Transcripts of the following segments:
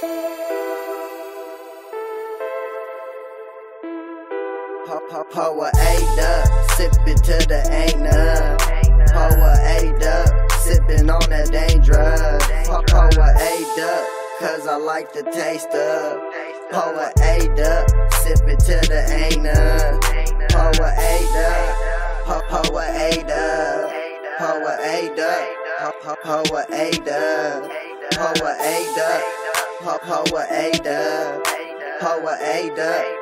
Pour a eight up, sipping to the ain't none. Pour a eight up, sipping on that dangerous. Pour a eight up, cause I like the taste of. Pour a eight up, sipping to the ain't none. Pour a eight up, pour a eight up, pour a eight up, pour a eight up, pour a eight up. Power A up, Power A up.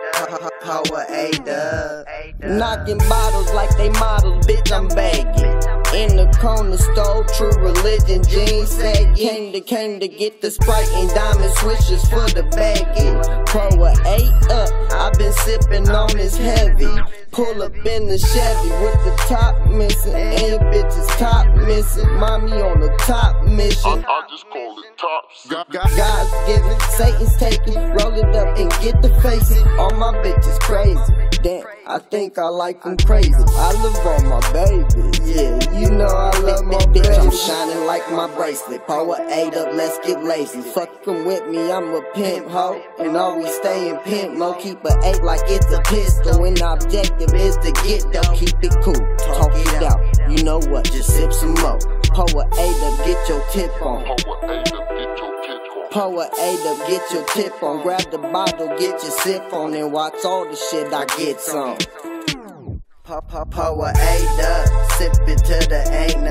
Power A dub. Knocking bottles like they models, bitch, I'm begging. In the corner store, true religion, jeans sagging. Came to, came to get the Sprite and diamond switches for the baggage. Power A up, I've been sipping on this heavy. Pull up in the Chevy with the top missing, and your bitch's top missing. Mommy on the top mission. I, I just call it tops. God, God's given, Satan's taking. Roll it up and get the facing. All my bitches crazy. Damn, I think I like them crazy. I love on my baby. My bracelet. Power eight up, let's get lazy. Fucking with me, I'm a pimp hoe. And always stay in pimp mode. Keep a eight like it's a pistol. And the objective is to get though. Keep it cool, talk it out. You know what? Just sip some more. Power eight up, get your tip on. Power A up, get your to tip on. Grab the bottle, get your sip on, and watch all the shit I get some. Power A up, sippin' till the ain't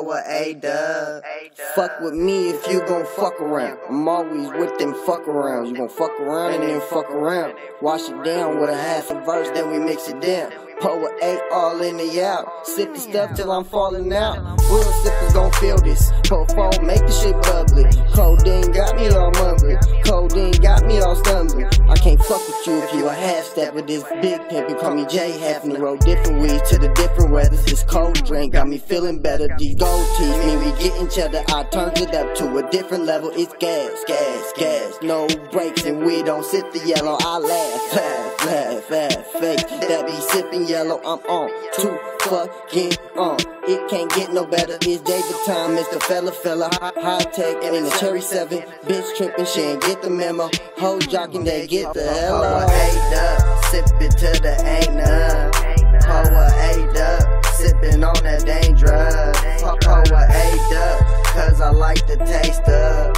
power A up. Fuck with me if you gon' fuck around. I'm always with them fuck arounds. You gon' fuck around and then fuck around. Wash it down with a half a verse, then we mix it down. Power eight all in the out. Sipping stuff till I'm falling out. Real sippers gon' feel this. Pro four, make the shit bubbly. Codeine got me all mumbly. Codeine got me all stumbling. Fuck with you if you a half step with this big pimp. You call me J half in the road. Different weeds to the different weathers. This cold drink got me feeling better. These gold teeth mean we getting cheddar. I turned it up to a different level. It's gas, gas, gas. No brakes and we don't sip the yellow. I laugh, laugh, laugh, laugh. Fake that be sipping yellow. I'm on too fucking on. It can't get no better. It's David time, it's the fella fella. High, high tech and in the cherry seven. Bitch tripping, she ain't get the memo. Ho jocking, they get the hell out. Ate up, sip it to the ain't none. Ho ate up, sippin' on that dangerous. Ho ate up, cause I like the taste of.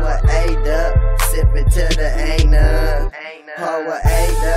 a ate up, sip it to the ain't none. a ate up.